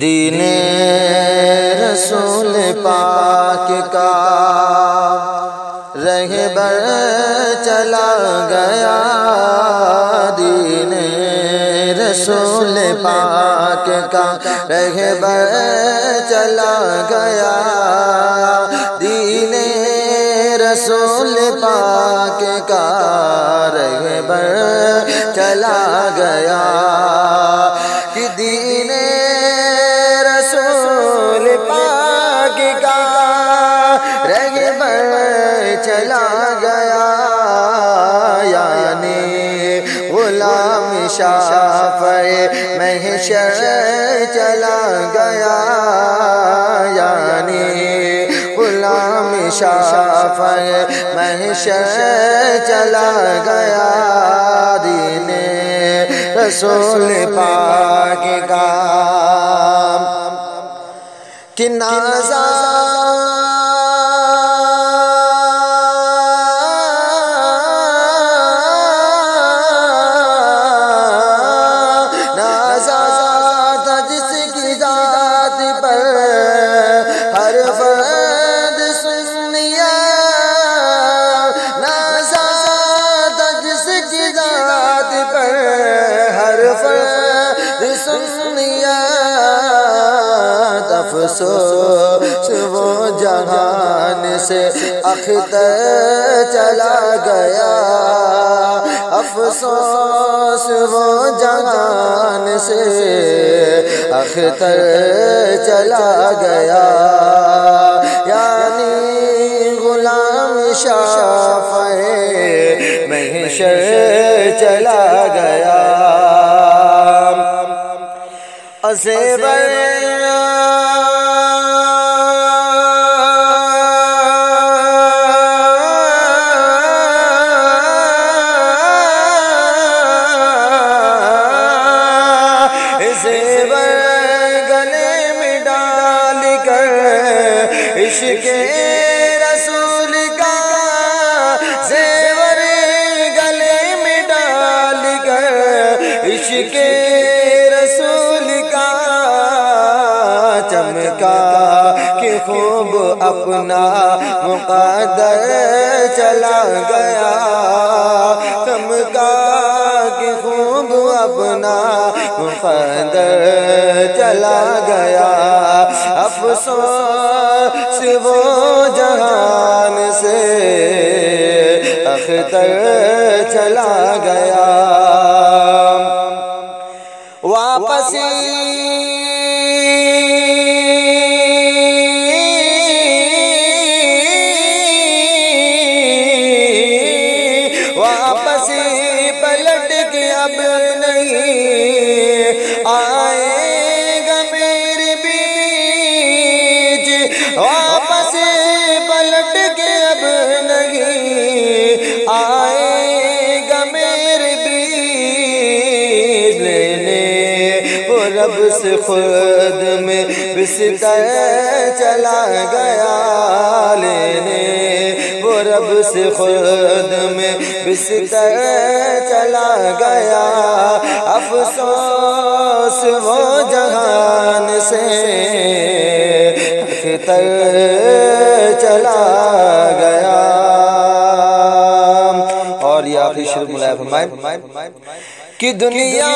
دین رسول پاک کا رہبر چلا گیا۔ دین رسول پاک کا رہبر چلا گیا۔ دین رسول پاک کا رہبر چلا گیا۔ کہ دین غلام شاف محشر چلا گیا۔ یعنی غلام شاف محشر چلا گیا۔ دین رسول پاک کا کہ نازا افسوس، وہ جہان سے اختر چلا گیا۔ افسوس، وہ جہان سے اختر چلا گیا۔ یعنی غلام شاف محشر چلا گیا۔ زیور گلے میں ڈال کر عشق رسول کا زیور گلے میں ڈال کر عشق رسول کا چمکا کہ خوب اپنا مقدر چلا گیا۔ اپنا مقدر چلا گیا۔ افسوس وہ جہان سے اختر چلا گیا۔ واپسی پلٹ کے اب نہیں آئے گا میرے بیچ لینے۔ وہ رب سے خود میں بستر چلا گیا لینے۔ وہ رب سے خود میں بستر چلا گیا۔ افسوس وہ جہان سے تر چلا گیا۔ اور یہ آخری شروع ملائے فرمائے کہ دنیا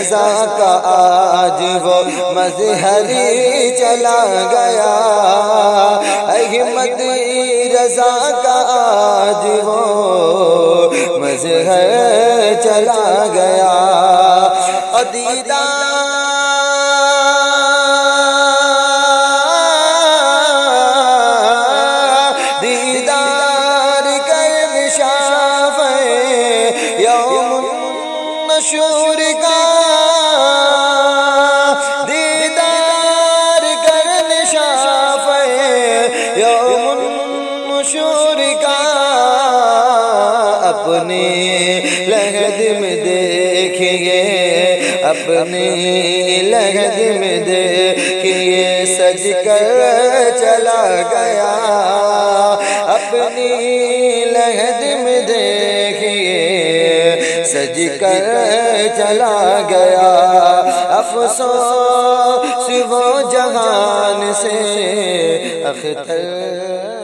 رضا کا آج وہ مظہری چلا گیا۔ احمد رضا کا آج وہ مظہر چلا گیا۔ نشور کا دیدار کر شاف یوم نشور کا۔ اپنی لہد میں دیکھیے، اپنی لہد میں دیکھیے، سج کر چلا گیا۔ اپنی لہد کر چلا گیا۔ افسوس وہ جہان سے اختر